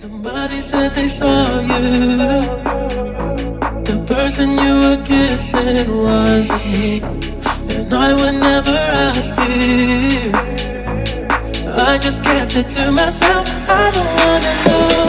Somebody said they saw you. The person you were kissing wasn't me. And I would never ask you. I just kept it to myself. I don't wanna know.